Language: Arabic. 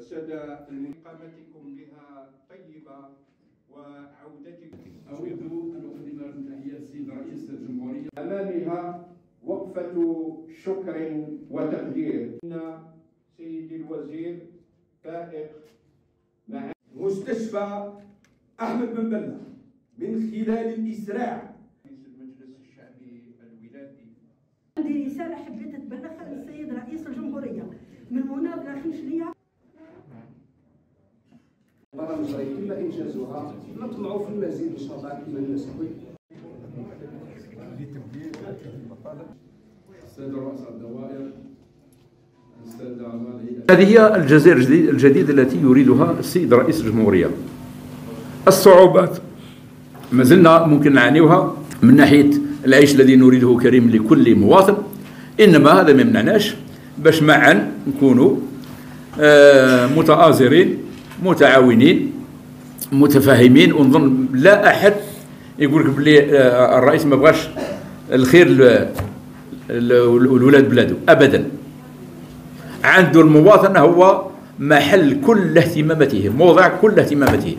السادة إقامتكم بها طيبة وعودتكم. أود أن أقدم لكم تحيات السيد رئيس الجمهورية. أمامها وقفة شكر وتقدير. إن سيدي الوزير فائق مع مستشفى أحمد بن بلة من خلال الإسراع. رئيس المجلس الشعبي الولادي. عندي رسالة حبيت أتبلغها للسيد رئيس الجمهورية. من مناظرة خنشلية برامج راه يتم إنجازها نطمعوا في المزيد إن شاء الله كما الناس الكل رؤساء الدوائر هذه هي الجزائر الجديد- الجديدة التي يريدها السيد رئيس الجمهورية. الصعوبات. ما زلنا ممكن نعانيها من ناحية العيش الذي نريده كريم لكل مواطن. إنما هذا ما يمنعناش باش معا نكونوا آه، متآزرين متعاونين متفاهمين ونظن لا أحد يقول لك بلي آه، الرئيس ما بغاش الخير لولاد بلاده أبدا. عنده المواطن هو محل كل اهتماماته موضع كل اهتماماته.